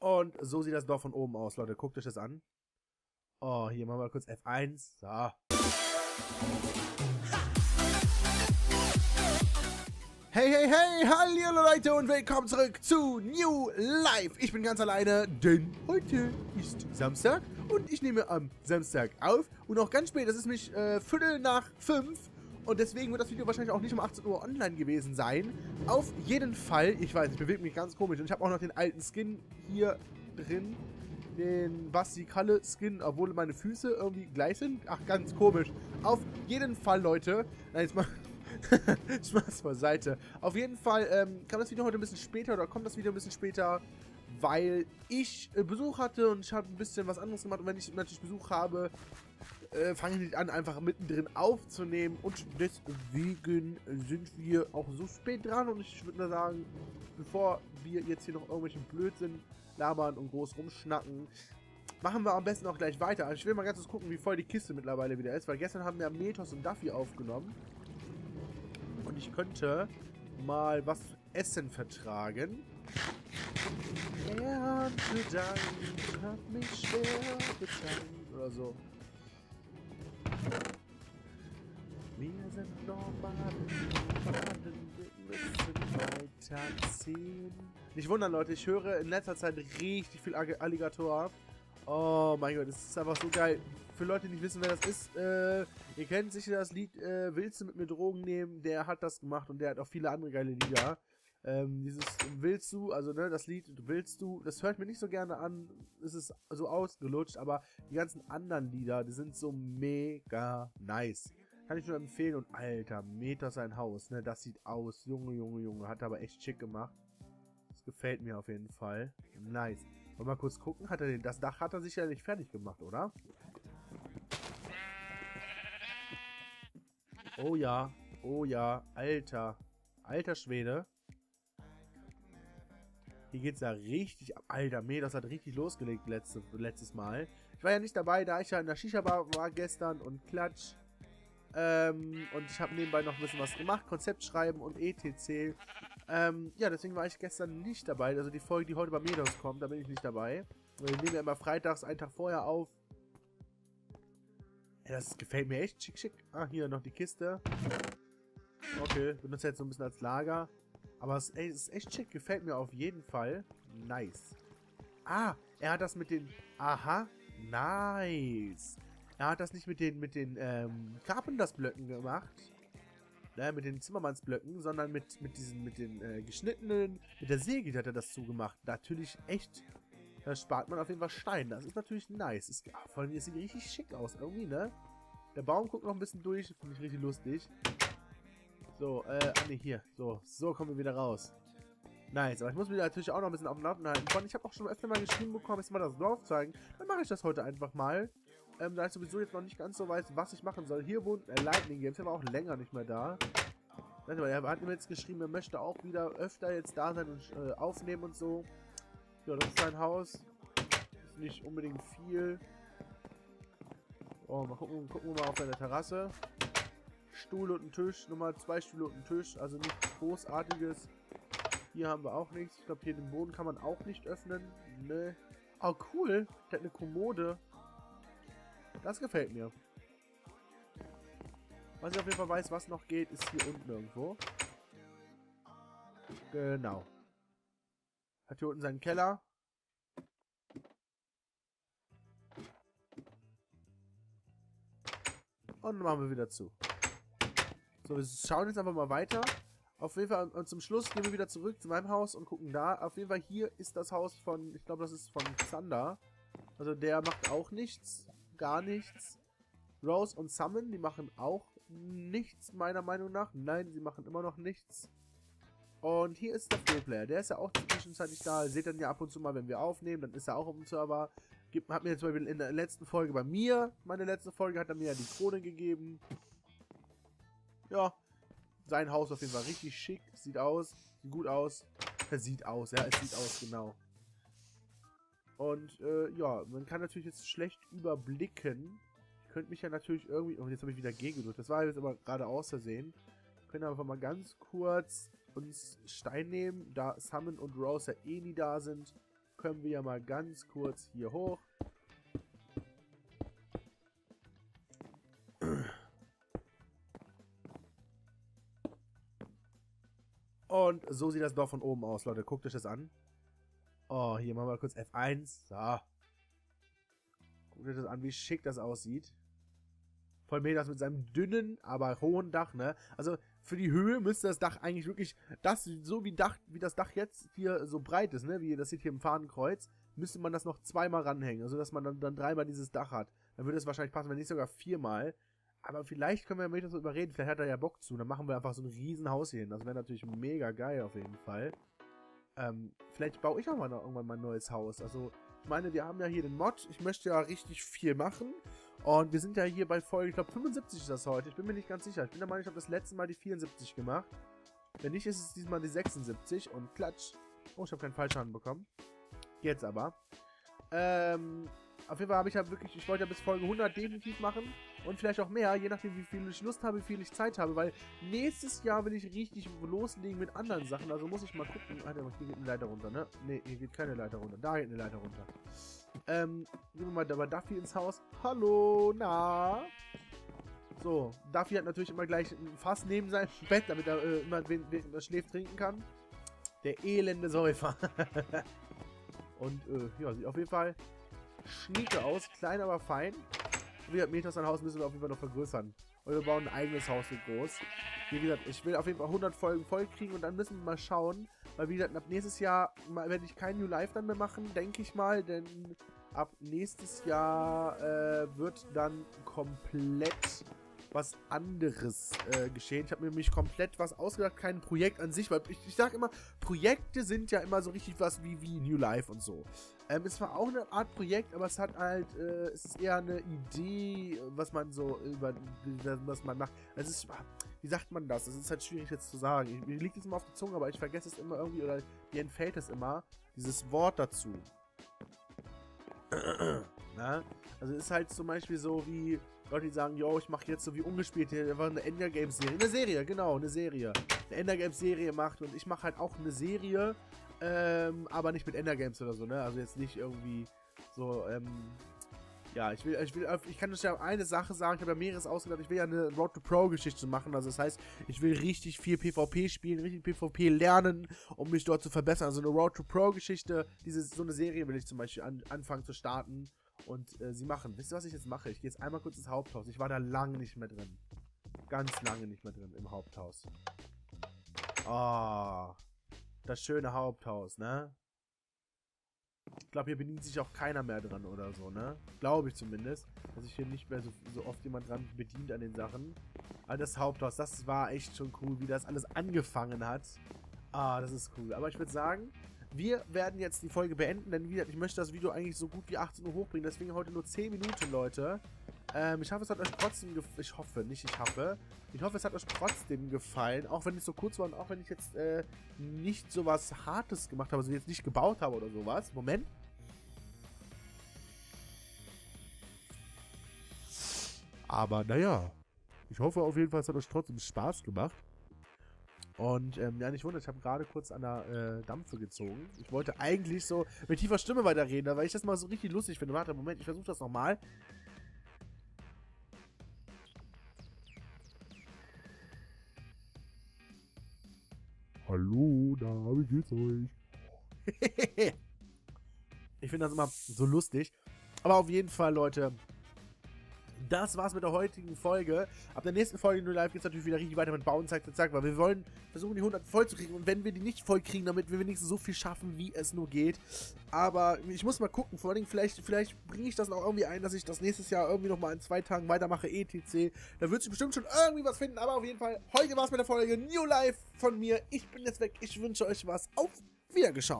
Und so sieht das Dorf von oben aus, Leute. Guckt euch das an. Oh, hier machen wir kurz F1. So. Hey, hey, hey, hallo Leute und willkommen zurück zu New Life. Ich bin ganz alleine, denn heute ist Samstag und ich nehme am Samstag auf. Und auch ganz spät, das ist mich äh, Viertel nach fünf. Und deswegen wird das Video wahrscheinlich auch nicht um 18 Uhr online gewesen sein. Auf jeden Fall, ich weiß, ich bewege mich ganz komisch. Und ich habe auch noch den alten Skin hier drin. Den Basti Kalle Skin, obwohl meine Füße irgendwie gleich sind. Ach, ganz komisch. Auf jeden Fall, Leute. Nein, jetzt mal... ich mach's beiseite. Auf jeden Fall ähm, kam das Video heute ein bisschen später oder kommt das Video ein bisschen später, weil ich äh, Besuch hatte und ich habe ein bisschen was anderes gemacht. Und wenn ich natürlich Besuch habe, äh, fange ich nicht an, einfach mittendrin aufzunehmen. Und deswegen sind wir auch so spät dran. Und ich würde mal sagen, bevor wir jetzt hier noch irgendwelchen Blödsinn labern und groß rumschnacken, machen wir am besten auch gleich weiter. Also ich will mal ganz kurz gucken, wie voll die Kiste mittlerweile wieder ist. Weil gestern haben wir Metos und Duffy aufgenommen. Und ich könnte mal was zu essen vertragen. Erntedank hat mich schwer betankt. Oder so. Wir sind Nomaden, wir müssen weiterziehen. Nicht wundern, Leute, ich höre in letzter Zeit richtig viel Alligator. Oh mein Gott, das ist einfach so geil. Für Leute, die nicht wissen, wer das ist, äh, ihr kennt sicher das Lied äh, Willst du mit mir Drogen nehmen? Der hat das gemacht und der hat auch viele andere geile Lieder. Ähm, dieses Willst du, also ne, das Lied Willst du, das hört mir nicht so gerne an, es ist so ausgelutscht, aber die ganzen anderen Lieder, die sind so mega nice. Kann ich nur empfehlen und alter, Meter sein Haus, ne, das sieht aus, Junge, Junge, Junge, hat aber echt schick gemacht. Das gefällt mir auf jeden Fall. Nice. Wollen wir mal kurz gucken, hat er den, das Dach hat er sicherlich fertig gemacht, oder? Oh ja, oh ja, alter, alter Schwede. Hier geht's ja richtig ab. Alter, mir, das hat richtig losgelegt letzte, letztes Mal. Ich war ja nicht dabei, da ich ja in der Shisha-Bar war gestern und Klatsch. Ähm, und ich habe nebenbei noch ein bisschen was gemacht, Konzept schreiben und etc. Ähm, ja, deswegen war ich gestern nicht dabei. Also die Folge, die heute bei Medos kommt, da bin ich nicht dabei. Wir nehmen ja immer freitags einen Tag vorher auf. Ja, das gefällt mir echt schick, schick. Ah, hier noch die Kiste. Okay, benutze jetzt so ein bisschen als Lager. Aber es ey, ist echt schick, gefällt mir auf jeden Fall. Nice. Ah, er hat das mit den... Aha, nice. Er hat das nicht mit den, mit den ähm, Carpenters-Blöcken gemacht. Ne, mit den Zimmermannsblöcken, sondern mit, mit diesen, mit den äh, geschnittenen, mit der Säge hat er das zugemacht. Natürlich echt, da spart man auf jeden Fall Stein. Das ist natürlich nice. Ist, ah, vor allem, das sieht richtig schick aus irgendwie, ne? Der Baum guckt noch ein bisschen durch, finde ich richtig lustig. So, äh, ah ne, hier. So, so kommen wir wieder raus. Nice, aber ich muss mich natürlich auch noch ein bisschen auf dem Laufenden halten. Ich habe auch schon öfter mal geschrieben bekommen, jetzt mal das Dorf zeigen. Dann mache ich das heute einfach mal. Ähm, da ich sowieso jetzt noch nicht ganz so weiß, was ich machen soll. Hier wohnt äh, Lightning Games, der war auch länger nicht mehr da. Warte mal, er hat mir jetzt geschrieben, er möchte auch wieder öfter jetzt da sein und äh, aufnehmen und so. Ja, das ist sein Haus. Ist nicht unbedingt viel. Oh, mal gucken, gucken wir mal auf seine Terrasse. Stuhl und ein Tisch, nochmal zwei Stühle und ein Tisch, also nichts Großartiges. Hier haben wir auch nichts. Ich glaube, hier den Boden kann man auch nicht öffnen. Ne. Oh, cool. Der hat eine Kommode. Das gefällt mir. Was ich auf jeden Fall weiß, was noch geht, ist hier unten irgendwo. Genau. Hat hier unten seinen Keller. Und machen wir wieder zu. So, wir schauen jetzt einfach mal weiter. Auf jeden Fall, und zum Schluss gehen wir wieder zurück zu meinem Haus und gucken da. Auf jeden Fall, hier ist das Haus von, ich glaube, das ist von Xander. Also der macht auch nichts, gar nichts. Rose und Summon, die machen auch nichts, meiner Meinung nach. Nein, sie machen immer noch nichts. Und hier ist der Flowplayer. Der ist ja auch zwischenzeitlich da. Seht dann ja ab und zu mal, wenn wir aufnehmen, dann ist er auch auf dem Server. Gibt, hat mir zum Beispiel in der letzten Folge bei mir, meine letzte Folge, hat er mir ja die Krone gegeben ja, sein Haus auf jeden Fall richtig schick. Sieht aus, sieht gut aus. Er sieht aus, ja, es sieht aus, genau. Und äh, ja, man kann natürlich jetzt schlecht überblicken. Ich könnte mich ja natürlich irgendwie... Oh, jetzt habe ich wieder G gedrückt. Das war jetzt aber gerade außersehen. Wir können einfach mal ganz kurz uns Stein nehmen, da Summon und Rose ja eh nie da sind. können wir ja mal ganz kurz hier hoch. Und so sieht das Dorf von oben aus, Leute. Guckt euch das an. Oh, hier machen wir kurz F1. So. Guckt euch das an, wie schick das aussieht. Voll das mit seinem dünnen, aber hohen Dach, ne? Also für die Höhe müsste das Dach eigentlich wirklich, das so wie Dach, wie das Dach jetzt hier so breit ist, ne? Wie das sieht hier im Fahnenkreuz, müsste man das noch zweimal ranhängen, also dass man dann, dann dreimal dieses Dach hat. Dann würde es wahrscheinlich passen, wenn nicht sogar viermal. Aber vielleicht können wir mit so überreden, vielleicht hat er ja Bock zu. Dann machen wir einfach so ein Riesenhaus hier hin. Das wäre natürlich mega geil auf jeden Fall. Ähm, vielleicht baue ich auch mal noch irgendwann mal ein neues Haus. Also, ich meine, wir haben ja hier den Mod. Ich möchte ja richtig viel machen. Und wir sind ja hier bei Folge, ich glaube 75 ist das heute. Ich bin mir nicht ganz sicher. Ich bin der Meinung, ich habe das letzte Mal die 74 gemacht. Wenn nicht, ist es diesmal die 76 und klatsch. Oh, ich habe keinen Fallschaden bekommen. Jetzt aber. Ähm, auf jeden Fall habe ich ja wirklich, ich wollte ja bis Folge 100 definitiv machen und vielleicht auch mehr, je nachdem wie viel ich Lust habe, wie viel ich Zeit habe, weil nächstes Jahr will ich richtig loslegen mit anderen Sachen, also muss ich mal gucken. Alter, hier geht eine Leiter runter, ne? Ne, hier geht keine Leiter runter, da geht eine Leiter runter. Ähm, gehen wir mal da bei Duffy ins Haus. Hallo, na? So, Duffy hat natürlich immer gleich ein Fass neben seinem Bett, damit er äh, immer, während er schläft, trinken kann. Der elende Säufer. Und, äh, ja, sieht auf jeden Fall schnieke aus, klein, aber fein. Wie Meters ein Haus müssen wir auf jeden Fall noch vergrößern. Und wir bauen ein eigenes Haus so groß. Wie gesagt, ich will auf jeden Fall 100 Folgen voll kriegen und dann müssen wir mal schauen. Weil wie gesagt, ab nächstes Jahr werde ich kein New Life dann mehr machen, denke ich mal. Denn ab nächstes Jahr äh, wird dann komplett was anderes äh, geschehen. Ich habe mir nämlich komplett was ausgedacht, kein Projekt an sich, weil ich, ich sage immer, Projekte sind ja immer so richtig was wie, wie New Life und so. Ähm, es war auch eine Art Projekt, aber es hat halt, äh, es ist eher eine Idee, was man so über, was man macht. Es ist, wie sagt man das? Es ist halt schwierig jetzt zu sagen. Mir liegt es immer auf der Zunge, aber ich vergesse es immer irgendwie oder mir entfällt es immer, dieses Wort dazu. Na? Also es ist halt zum Beispiel so wie Leute, die sagen, yo, ich mache jetzt so wie ungespielt hier einfach eine Ender Games Serie. Eine Serie, genau, eine Serie. Eine Ender Games Serie macht und ich mache halt auch eine Serie, ähm, aber nicht mit Ender Games oder so, ne? Also jetzt nicht irgendwie so, ähm, ja, ich will, ich will, ich kann euch ja eine Sache sagen, ich habe ja mehreres ausgedacht, ich will ja eine Road to Pro Geschichte machen, also das heißt, ich will richtig viel PvP spielen, richtig PvP lernen, um mich dort zu verbessern, also eine Road to Pro Geschichte, diese, so eine Serie will ich zum Beispiel an, anfangen zu starten und äh, sie machen. Wisst ihr, was ich jetzt mache? Ich gehe jetzt einmal kurz ins Haupthaus. Ich war da lange nicht mehr drin. Ganz lange nicht mehr drin im Haupthaus. Ah, oh, das schöne Haupthaus, ne? Ich glaube, hier bedient sich auch keiner mehr dran oder so, ne? Glaube ich zumindest. Dass sich hier nicht mehr so, so oft jemand dran bedient an den Sachen. Aber das Haupthaus, das war echt schon cool, wie das alles angefangen hat. Ah, das ist cool. Aber ich würde sagen, wir werden jetzt die Folge beenden, denn ich möchte das Video eigentlich so gut wie 18 Uhr hochbringen. Deswegen heute nur 10 Minuten, Leute. Ähm, ich hoffe, es hat euch trotzdem gefallen. Ich hoffe, nicht ich hoffe. Ich hoffe, es hat euch trotzdem gefallen. Auch wenn es so kurz war und auch wenn ich jetzt äh, nicht so was Hartes gemacht habe, also jetzt nicht gebaut habe oder sowas. Moment. Aber naja, ich hoffe auf jeden Fall, es hat euch trotzdem Spaß gemacht. Und ähm, ja, nicht wundert, ich habe gerade kurz an der äh, Dampfe gezogen. Ich wollte eigentlich so mit tiefer Stimme weiterreden, weil ich das mal so richtig lustig finde. Warte, Moment, ich versuche das nochmal. Hallo, da, wie geht's euch? ich finde das immer so lustig. Aber auf jeden Fall, Leute, das war's mit der heutigen Folge. Ab der nächsten Folge New Life geht's natürlich wieder richtig weiter mit Bauen, zack, zack, zack, weil wir wollen versuchen, die 100 voll zu kriegen. Und wenn wir die nicht voll kriegen, damit wir wenigstens so viel schaffen, wie es nur geht. Aber ich muss mal gucken. Vor allem, vielleicht, vielleicht bringe ich das noch irgendwie ein, dass ich das nächstes Jahr irgendwie nochmal in zwei Tagen weitermache, etc. Da wird sich bestimmt schon irgendwie was finden. Aber auf jeden Fall, heute war's mit der Folge New Life von mir. Ich bin jetzt weg. Ich wünsche euch was. Auf Wiedergeschaut.